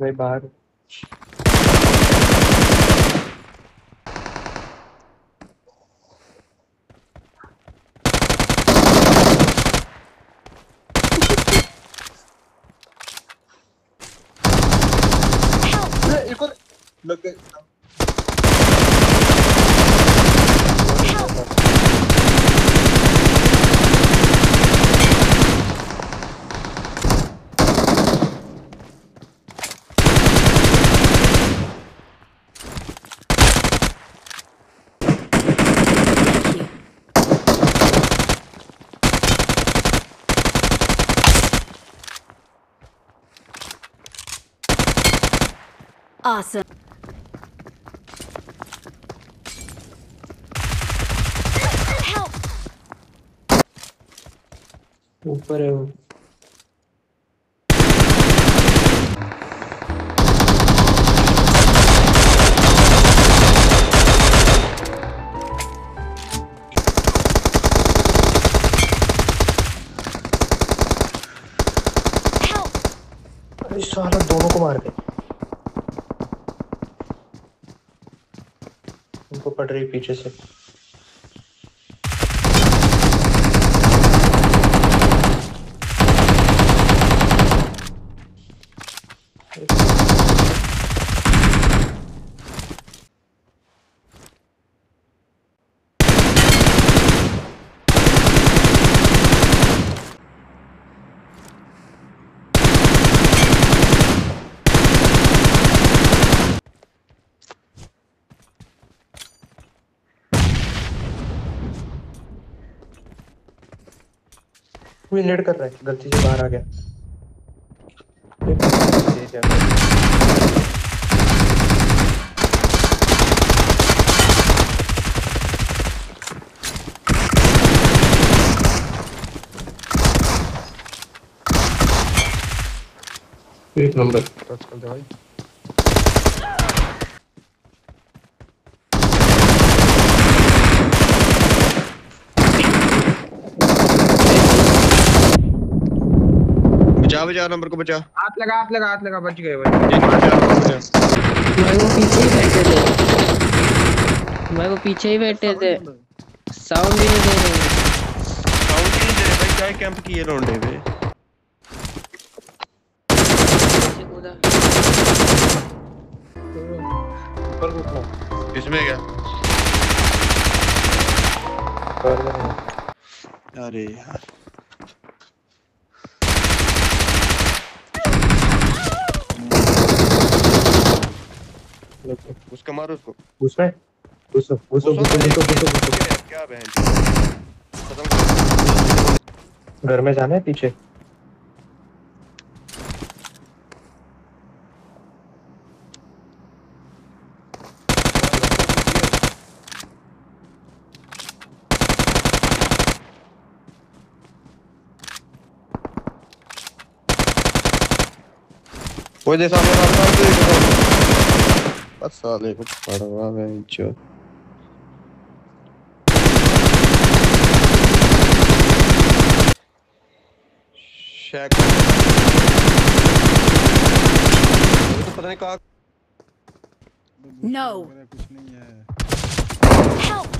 भाई बाहर। अरे, एक Awesome. ऊपर है वो। साला दोनों को मार दे। उनको पड़ रही पीछे से। वो नेट कर रहा है गलती से बाहर आ गया। एक नंबर। टच कर दे भाई। बचा बचा नंबर को बचा। हाथ लगा हाथ लगा हाथ लगा बच गए भाई भाई वो पीछे ही बैठे थे। भाई वो पीछे ही बैठे थे। साउंड भी नहीं दे रहे साउंड ही नहीं दे रहे भाई क्या कैंप किए लौंडे पे? इसमें क्या? अरे यार। उसका मारो उसको उसमें घुसो एक- घुसो घुसो क्या बहन घर में जाना है पीछे वो दे सामने बस साले को पड़वा बहन चोद। तो पता नहीं कहाँ No. कुछ नहीं है